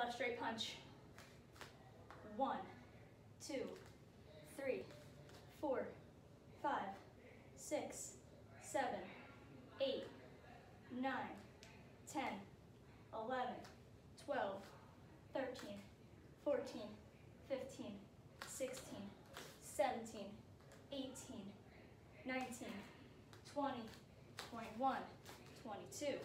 left straight punch. One, two, three, four, five, six, seven, eight, nine, ten, eleven, twelve, thirteen, fourteen, fifteen, sixteen, seventeen, eighteen, nineteen, twenty, twenty-one, twenty-two,